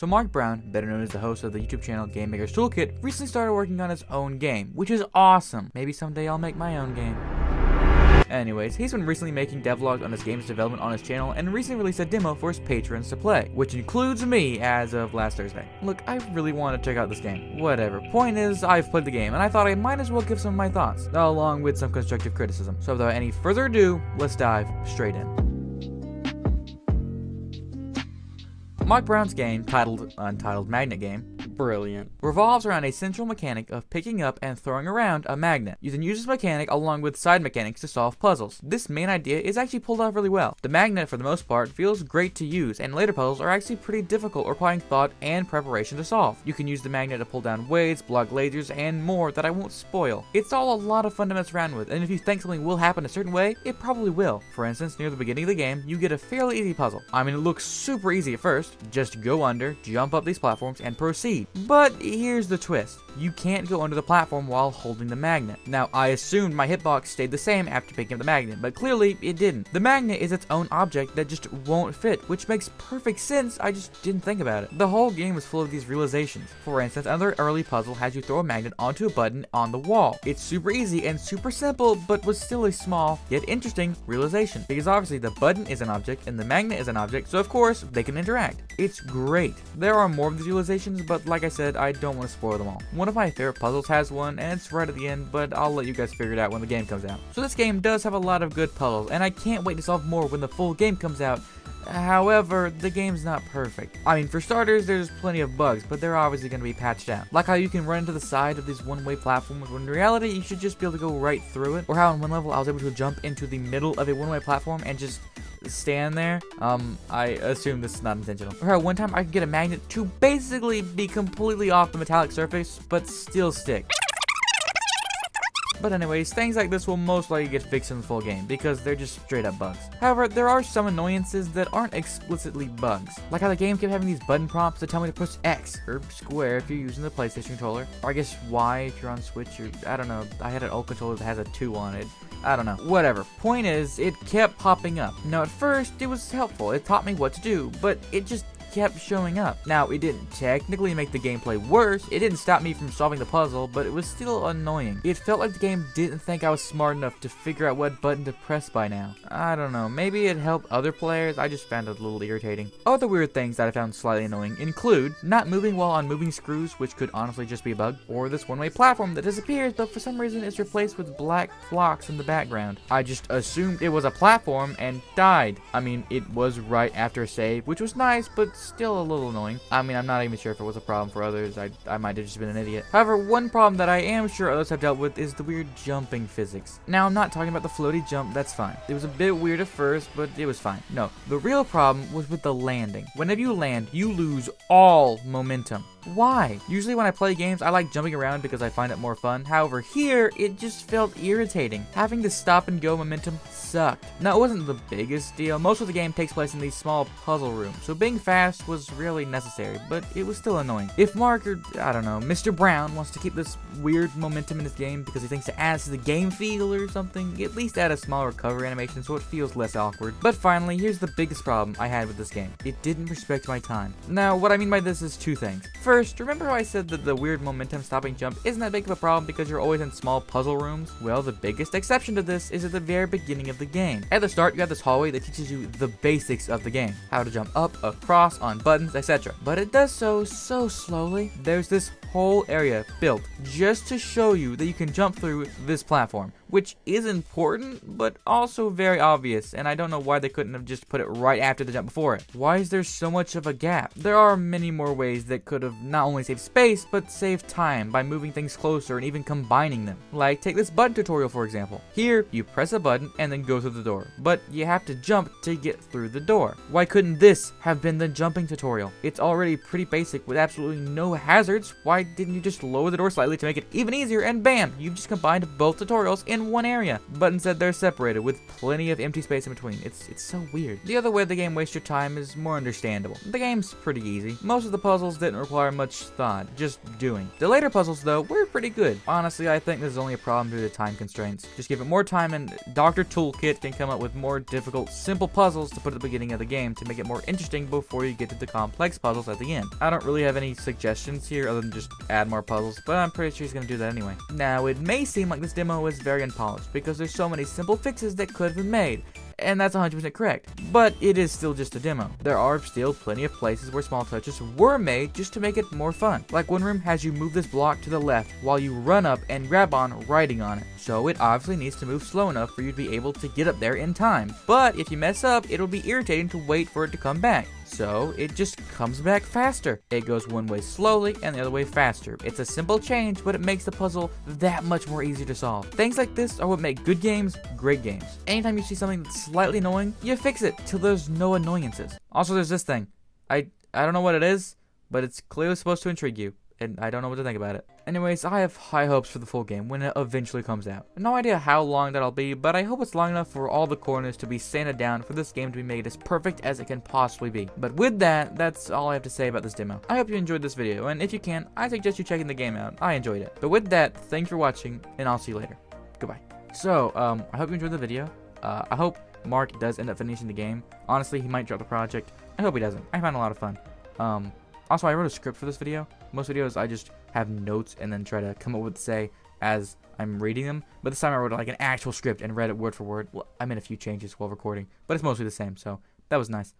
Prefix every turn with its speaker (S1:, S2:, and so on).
S1: So Mark Brown, better known as the host of the YouTube channel Game Maker's Toolkit, recently started working on his own game, which is awesome. Maybe someday I'll make my own game. Anyways, he's been recently making devlogs on his game's development on his channel and recently released a demo for his patrons to play, which includes me as of last Thursday. Look, I really want to check out this game. Whatever. Point is, I've played the game and I thought I might as well give some of my thoughts, along with some constructive criticism. So without any further ado, let's dive straight in. Mark Brown's game, titled uh, Untitled Magnet Game,
S2: Brilliant.
S1: revolves around a central mechanic of picking up and throwing around a magnet. You then use this mechanic along with side mechanics to solve puzzles. This main idea is actually pulled off really well. The magnet, for the most part, feels great to use, and later puzzles are actually pretty difficult, requiring thought and preparation to solve. You can use the magnet to pull down weights, block lasers, and more that I won't spoil. It's all a lot of fun to mess around with, and if you think something will happen a certain way, it probably will. For instance, near the beginning of the game, you get a fairly easy puzzle. I mean, it looks super easy at first. Just go under, jump up these platforms, and proceed. But here's the twist. You can't go under the platform while holding the magnet. Now, I assumed my hitbox stayed the same after picking up the magnet, but clearly it didn't. The magnet is its own object that just won't fit, which makes perfect sense, I just didn't think about it. The whole game is full of these realizations. For instance, another early puzzle has you throw a magnet onto a button on the wall. It's super easy and super simple, but was still a small, yet interesting, realization. Because obviously the button is an object and the magnet is an object, so of course they can interact. It's great. There are more of these realizations, but like I said, I don't want to spoil them all. One of my favorite puzzles has one, and it's right at the end, but I'll let you guys figure it out when the game comes out. So this game does have a lot of good puzzles, and I can't wait to solve more when the full game comes out. However, the game's not perfect. I mean, for starters, there's plenty of bugs, but they're obviously going to be patched out. Like how you can run into the side of these one-way platforms when in reality you should just be able to go right through it. Or how in one level I was able to jump into the middle of a one-way platform and just stand there. Um, I assume this is not intentional. Or one time I could get a magnet to basically be completely off the metallic surface, but still stick. But anyways, things like this will most likely get fixed in the full game, because they're just straight up bugs. However, there are some annoyances that aren't explicitly bugs. Like how the game kept having these button prompts that tell me to push X, or square if you're using the PlayStation controller, or I guess Y if you're on Switch, or I don't know, I had an old controller that has a 2 on it. I don't know. Whatever. Point is, it kept popping up. Now, at first, it was helpful. It taught me what to do, but it just kept showing up. Now, it didn't technically make the gameplay worse, it didn't stop me from solving the puzzle, but it was still annoying. It felt like the game didn't think I was smart enough to figure out what button to press by now. I don't know, maybe it helped other players, I just found it a little irritating. Other weird things that I found slightly annoying include not moving while on moving screws, which could honestly just be a bug, or this one-way platform that disappears, but for some reason is replaced with black blocks in the background. I just assumed it was a platform and died. I mean, it was right after a save, which was nice, but still a little annoying. I mean, I'm not even sure if it was a problem for others. I, I might have just been an idiot. However, one problem that I am sure others have dealt with is the weird jumping physics. Now, I'm not talking about the floaty jump, that's fine. It was a bit weird at first, but it was fine. No, the real problem was with the landing. Whenever you land, you lose all momentum. Why? Usually when I play games, I like jumping around because I find it more fun. However, here, it just felt irritating. Having to stop and go momentum sucked. Now, it wasn't the biggest deal. Most of the game takes place in these small puzzle rooms, so being fast was really necessary, but it was still annoying. If Mark or, I don't know, Mr. Brown wants to keep this weird momentum in his game because he thinks it adds to the game feel or something, at least add a small recovery animation so it feels less awkward. But finally, here's the biggest problem I had with this game. It didn't respect my time. Now, what I mean by this is two things. First, remember how I said that the weird momentum stopping jump isn't that big of a problem because you're always in small puzzle rooms? Well, the biggest exception to this is at the very beginning of the game. At the start, you have this hallway that teaches you the basics of the game. How to jump up, across, on buttons, etc. But it does so so slowly. There's this whole area built just to show you that you can jump through this platform, which is important, but also very obvious, and I don't know why they couldn't have just put it right after the jump before it. Why is there so much of a gap? There are many more ways that could have not only saved space, but saved time by moving things closer and even combining them. Like, take this button tutorial for example. Here, you press a button and then go through the door, but you have to jump to get through the door. Why couldn't this have been the jumping tutorial? It's already pretty basic with absolutely no hazards, why why didn't you just lower the door slightly to make it even easier and bam, you've just combined both tutorials in one area. But instead they're separated with plenty of empty space in between. It's it's so weird. The other way the game wastes your time is more understandable. The game's pretty easy. Most of the puzzles didn't require much thought, just doing. The later puzzles though were pretty good. Honestly, I think this is only a problem due to time constraints. Just give it more time and Dr. Toolkit can come up with more difficult, simple puzzles to put at the beginning of the game to make it more interesting before you get to the complex puzzles at the end. I don't really have any suggestions here other than just add more puzzles, but I'm pretty sure he's gonna do that anyway. Now, it may seem like this demo is very unpolished because there's so many simple fixes that could have been made, and that's 100% correct. But it is still just a demo. There are still plenty of places where small touches were made just to make it more fun. Like one room has you move this block to the left while you run up and grab on writing on it. So it obviously needs to move slow enough for you to be able to get up there in time. But if you mess up, it'll be irritating to wait for it to come back so it just comes back faster. It goes one way slowly and the other way faster. It's a simple change, but it makes the puzzle that much more easy to solve. Things like this are what make good games great games. Anytime you see something that's slightly annoying, you fix it till there's no annoyances. Also, there's this thing. I I don't know what it is, but it's clearly supposed to intrigue you and I don't know what to think about it. Anyways, I have high hopes for the full game when it eventually comes out. No idea how long that'll be, but I hope it's long enough for all the corners to be sanded down for this game to be made as perfect as it can possibly be. But with that, that's all I have to say about this demo. I hope you enjoyed this video, and if you can, I suggest you checking the game out. I enjoyed it. But with that, thanks for watching, and I'll see you later. Goodbye. So, um, I hope you enjoyed the video. Uh, I hope Mark does end up finishing the game. Honestly, he might drop the project. I hope he doesn't. I found a lot of fun. Um, also, I wrote a script for this video. Most videos, I just have notes and then try to come up with say as I'm reading them. But this time I wrote like an actual script and read it word for word. Well, I made a few changes while recording, but it's mostly the same, so that was nice.